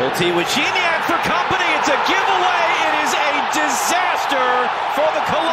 Pulte with Gignac for company. It's a giveaway. It is a disaster for the Columbus